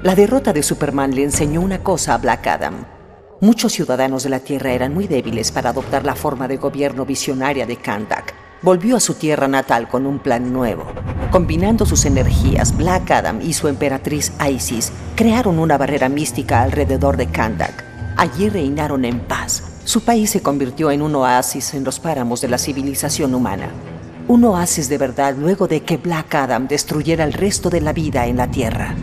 La derrota de Superman le enseñó una cosa a Black Adam. Muchos ciudadanos de la Tierra eran muy débiles para adoptar la forma de gobierno visionaria de Kandak. Volvió a su tierra natal con un plan nuevo. Combinando sus energías, Black Adam y su emperatriz Isis crearon una barrera mística alrededor de Kandak. Allí reinaron en paz. Su país se convirtió en un oasis en los páramos de la civilización humana. Un oasis de verdad luego de que Black Adam destruyera el resto de la vida en la Tierra.